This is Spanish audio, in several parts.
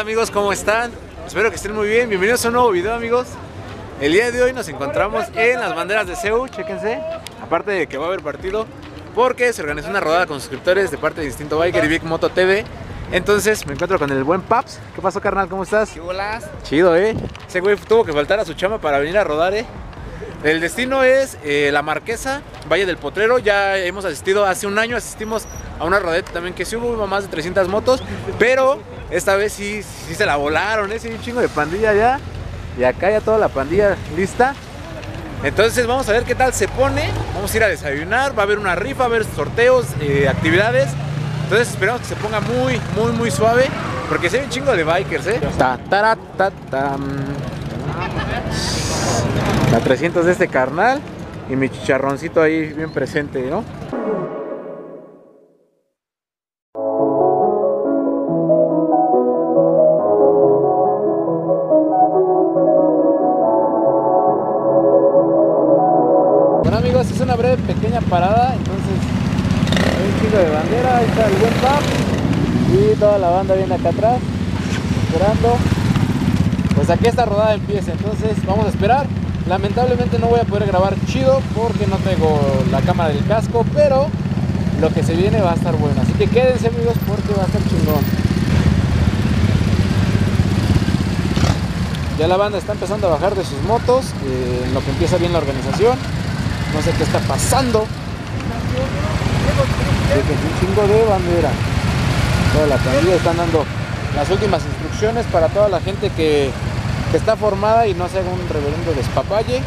Hola amigos, ¿cómo están? Espero que estén muy bien. Bienvenidos a un nuevo video amigos. El día de hoy nos encontramos en las banderas de CEU, chéquense. Aparte de que va a haber partido, porque se organizó una rodada con suscriptores de parte de Distinto Biker y Big Moto TV. Entonces me encuentro con el buen Paps. ¿Qué pasó carnal? ¿Cómo estás? Chulas. Chido, eh. Ese güey tuvo que faltar a su chama para venir a rodar, eh. El destino es eh, La Marquesa, Valle del Potrero. Ya hemos asistido, hace un año asistimos a una rodeta también que sí hubo más de 300 motos, pero esta vez sí, sí se la volaron, ¿eh? Sí, un chingo de pandilla ya. Y acá ya toda la pandilla lista. Entonces vamos a ver qué tal se pone. Vamos a ir a desayunar, va a haber una rifa, va a haber sorteos, eh, actividades. Entonces esperamos que se ponga muy, muy, muy suave. Porque se ve un chingo de bikers, ¿eh? Ta, ta, tam. La 300 de este carnal y mi chicharroncito ahí bien presente, ¿no? Amigos, es una breve pequeña parada, entonces hay un chingo de bandera, ahí está el buen pap y toda la banda viene acá atrás, esperando. Pues aquí esta rodada empieza, entonces vamos a esperar. Lamentablemente no voy a poder grabar chido porque no tengo la cámara del casco, pero lo que se viene va a estar bueno. Así que quédense amigos porque va a estar chingón. Ya la banda está empezando a bajar de sus motos, eh, en lo que empieza bien la organización. No sé qué está pasando. Es un chingo de bandera. Toda la pandilla están dando las últimas instrucciones para toda la gente que, que está formada y no se haga un reverendo despapalle.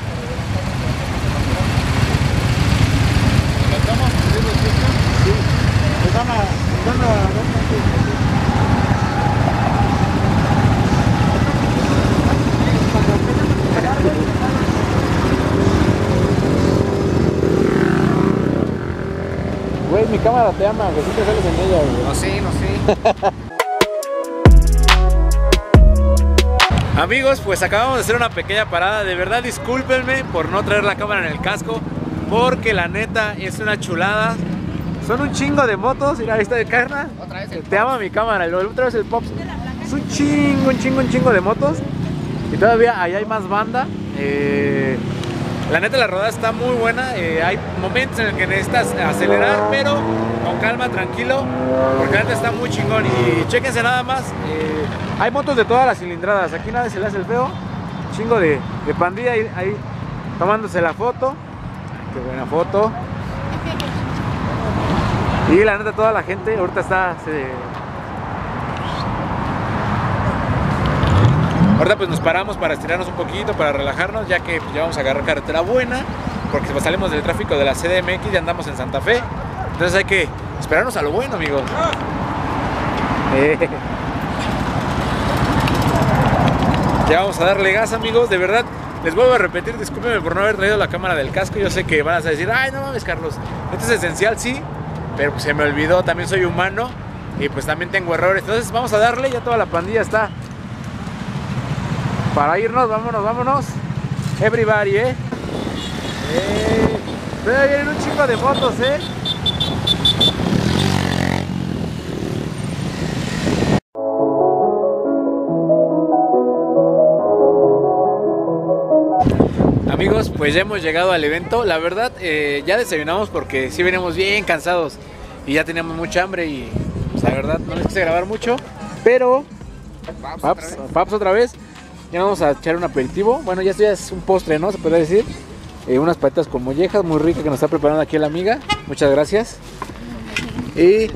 Mi cámara te ama, que siempre sales en ella, güey. No sé, no sé. Amigos, pues acabamos de hacer una pequeña parada. De verdad, discúlpenme por no traer la cámara en el casco. Porque la neta es una chulada. Son un chingo de motos. Mira, ahí está de carna. Otra vez el Te ama mi cámara. el- Otra vez el Pops. Es un chingo, un chingo, un chingo de motos. Y todavía ahí hay más banda. Eh, la neta, la rodada está muy buena. eh, hay momentos en el que necesitas acelerar, pero con calma, tranquilo. Porque la neta está muy chingón. Y chéquense nada más. eh, hay motos de todas las cilindradas. Aquí nadie se le hace el feo. Chingo de, pandilla ahí, ahí tomándose la foto. Qué buena foto. Y la neta, toda la gente ahorita está. Ahorita pues nos paramos para estirarnos un poquito, para relajarnos, ya que pues, ya vamos a agarrar carretera buena, porque pues, salimos del tráfico de la CDMX y andamos en Santa Fe. Entonces hay que esperarnos a lo bueno, amigos. Eh. Ya vamos a darle gas, amigos. De verdad, les vuelvo a repetir, discúlpenme por no haber traído la cámara del casco. Yo sé que van a decir, ay, no mames, Carlos. Esto es esencial, sí, pero pues, se me olvidó. También soy humano y pues también tengo errores. Entonces vamos a darle, ya toda la pandilla está para irnos, vámonos, vámonos. Everybody, eh. eh pero vienen un chico de motos, eh. Amigos, pues ya hemos llegado al evento. La verdad, eh, ya desayunamos porque sí venimos bien cansados y ya teníamos mucha hambre y pues, la verdad no les quise grabar mucho. Pero Paps, Paps, otra vez. Paps otra vez. Ya vamos a echar un aperitivo. Bueno, ya esto ya es un postre, ¿no? Se puede decir. Eh, unas paletas con mollejas muy ricas que nos está preparando aquí la amiga. Muchas gracias. Y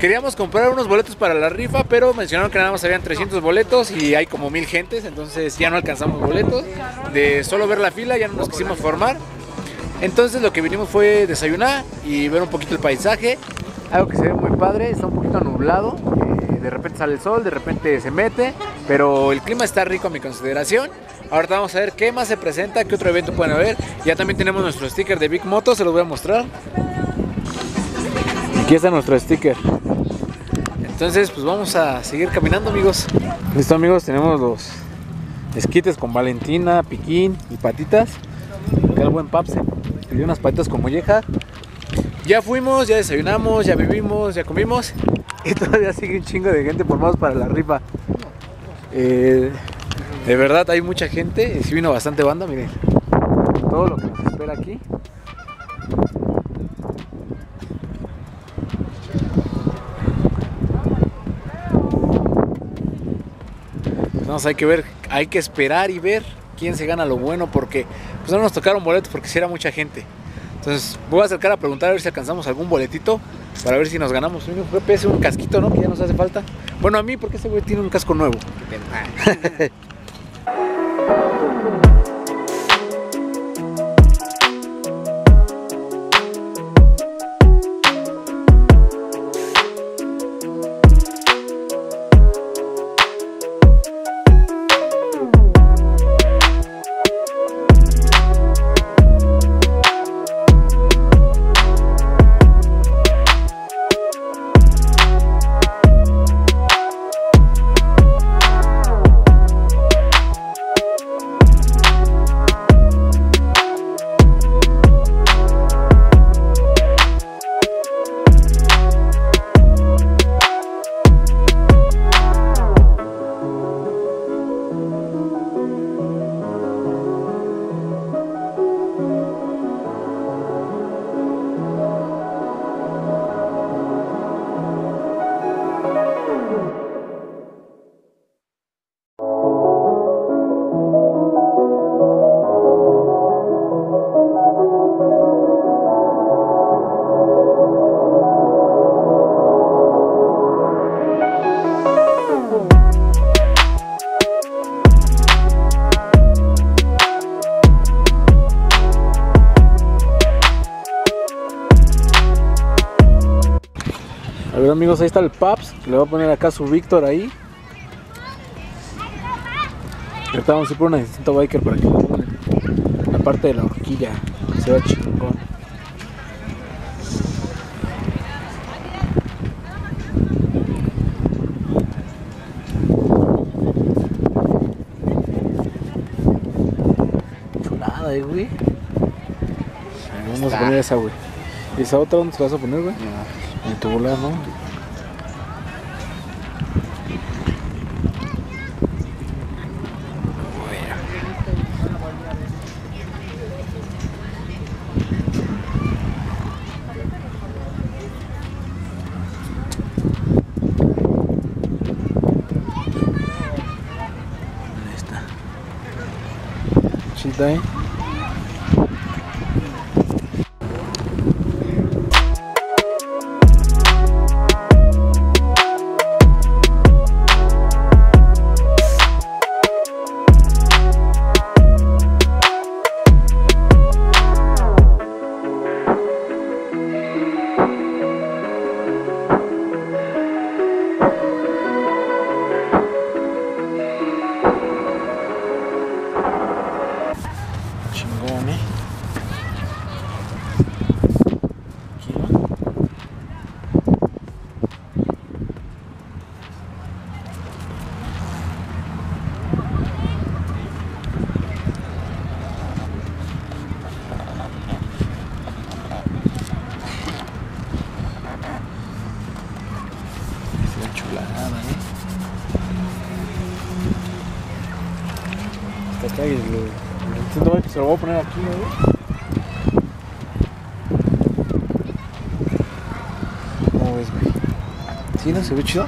queríamos comprar unos boletos para la rifa, pero mencionaron que nada más habían 300 boletos y hay como mil gentes, entonces ya no alcanzamos boletos. De solo ver la fila ya no nos quisimos formar. Entonces lo que vinimos fue desayunar y ver un poquito el paisaje. Algo que se ve muy padre, está un poquito nublado. De repente sale el sol, de repente se mete, pero el clima está rico a mi consideración. Ahorita vamos a ver qué más se presenta, qué otro evento pueden haber. Ya también tenemos nuestro sticker de Big Moto, se los voy a mostrar. Aquí está nuestro sticker. Entonces, pues vamos a seguir caminando, amigos. Listo, amigos, tenemos los esquites con Valentina, piquín y patitas. Acá el buen Papse pidió unas patitas con molleja. Ya fuimos, ya desayunamos, ya vivimos, ya comimos. Y todavía sigue un chingo de gente formados para la rifa. Eh, de verdad hay mucha gente, sí vino bastante banda, miren. Todo lo que nos espera aquí. Hay que ver, hay que esperar y ver quién se gana lo bueno porque pues no nos tocaron boletos porque sí era mucha gente. Entonces voy a acercar a preguntar a ver si alcanzamos algún boletito para ver si nos ganamos. Un GPS, un casquito, ¿no? Que ya nos hace falta. Bueno, a mí porque ese güey tiene un casco nuevo. amigos, ahí está el Paps. Le voy a poner acá su Víctor ahí. Ahorita vamos a ir por una distinta biker para que la parte de la horquilla. Se va chingón. Chulada, eh, güey. Vamos a poner esa, güey. ¿Y esa otra dónde se la vas a poner, güey? En tu bola, ¿no? hein? Está acá y lo, que se lo voy a poner aquí, ¿no? ¿Cómo ves, güey? ¿Sí, no? ¿Se ve chido?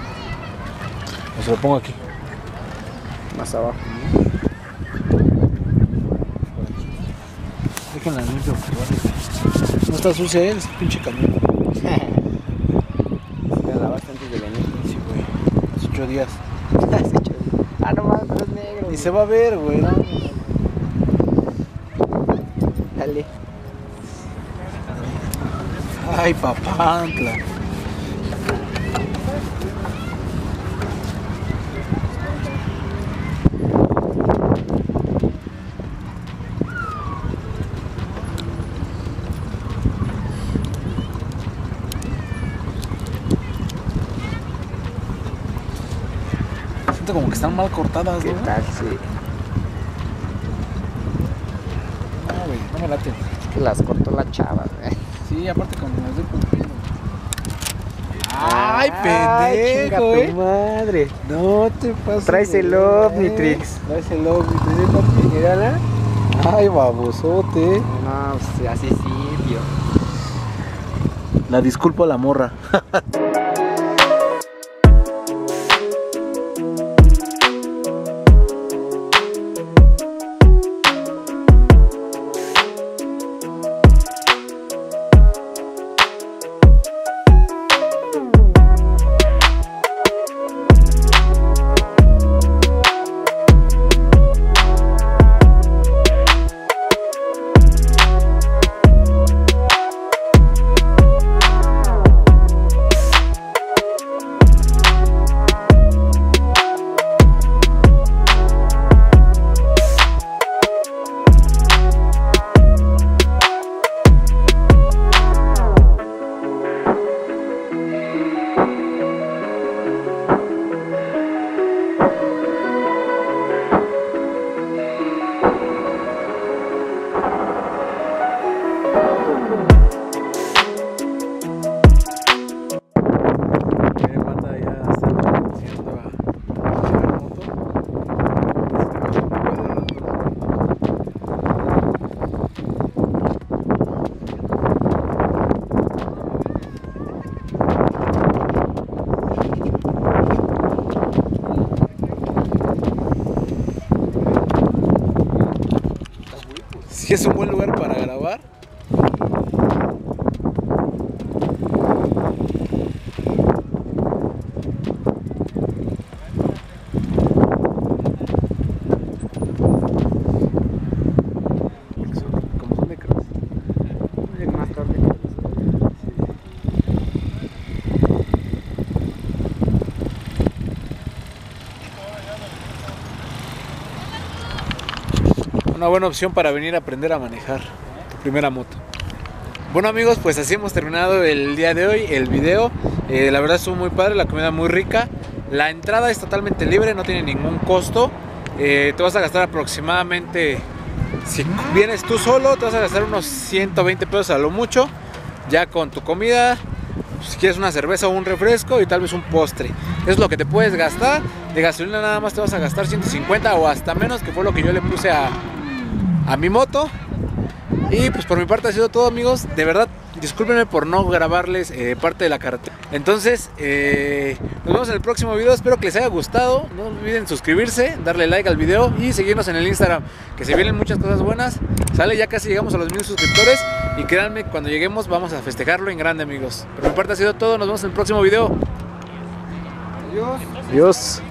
O se lo pongo aquí. Más abajo, ¿no? Déjenla limpio, por favor. No está sucia, ¿eh? Ese pinche camión. La lavaste antes de venir. Sí, güey. Hace ocho días. Has hecho- Ah, no mames, Ni se va a ver, güey, ¿no? Dale. Ay, papantla. Siento como que están mal cortadas, ¿Qué ¿no? tal? Sí. No, güey, no me laten. Es que las cortó la chava, güey. Sí, aparte como me estoy cumpliendo. Ay, chinga pendejo, tu eh. madre. No te pases. Traes el Omnitrix. Traes el Omnitrix, ¿eh? Mírala. Ay, babosote. No, pues así sí, tío. La disculpo a la morra. Si es lugar para grabar. Porque son, como son de cross. Más tarde. Una buena opción para venir a aprender a manejar tu primera moto. Bueno amigos, pues así hemos terminado el día de hoy, el video. Eh, la verdad estuvo muy padre, la comida muy rica. La entrada es totalmente libre, no tiene ningún costo. Eh, te vas a gastar aproximadamente, si vienes tú solo, te vas a gastar unos 120 pesos a lo mucho. Ya con tu comida, si quieres una cerveza o un refresco y tal vez un postre. Es lo que te puedes gastar. De gasolina nada más te vas a gastar 150 o hasta menos, que fue lo que yo le puse a, a mi moto. Y pues por mi parte ha sido todo amigos. De verdad, discúlpenme por no grabarles eh, parte de la carretera. Entonces, eh, nos vemos en el próximo video. Espero que les haya gustado. No olviden suscribirse, darle like al video y seguirnos en el Instagram. Que se vienen muchas cosas buenas. Sale, ya casi llegamos a los mil suscriptores. Y créanme, cuando lleguemos vamos a festejarlo en grande amigos. Por mi parte ha sido todo. Nos vemos en el próximo video. Adiós. Adiós.